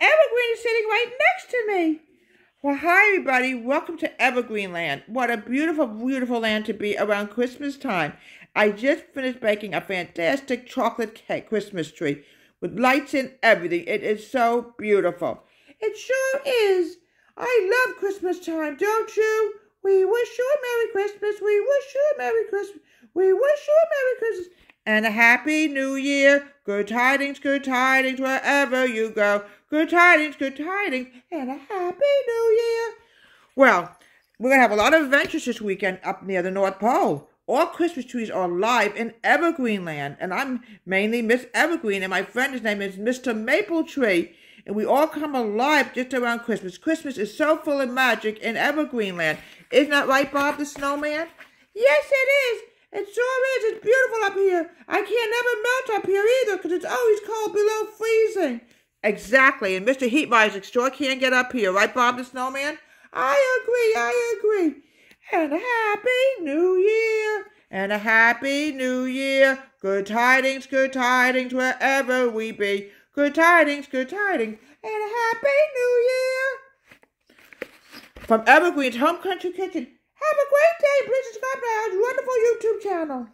Evergreen is sitting right next to me. Well, hi everybody. Welcome to Evergreenland. What a beautiful, beautiful land to be around Christmas time. I just finished baking a fantastic chocolate cake Christmas tree with lights and everything. It is so beautiful. It sure is. I love Christmas time, don't you? We wish you a Merry Christmas. We wish you a Merry Christmas. We wish you a Merry Christmas and a Happy New Year. Good tidings, good tidings, wherever you go. Good tidings, good tidings, and a Happy New Year. Well, we're going to have a lot of adventures this weekend up near the North Pole. All Christmas trees are alive in Evergreenland, and I'm mainly Miss Evergreen, and my friend's name is Mr. Maple Tree and we all come alive just around Christmas. Christmas is so full of magic in Evergreenland. Isn't that right, Bob the Snowman? Yes, it is. It sure is. It's beautiful up here. I can't never melt up here either because it's always cold below freezing. Exactly, and Mr. Heatmiser sure can't get up here, right, Bob the Snowman? I agree, I agree. And a happy new year, and a happy new year. Good tidings, good tidings, wherever we be. Good tidings, good tidings, and a happy new year. From Evergreen's Home Country Kitchen. Have a great day, Princess Godmother's wonderful YouTube channel.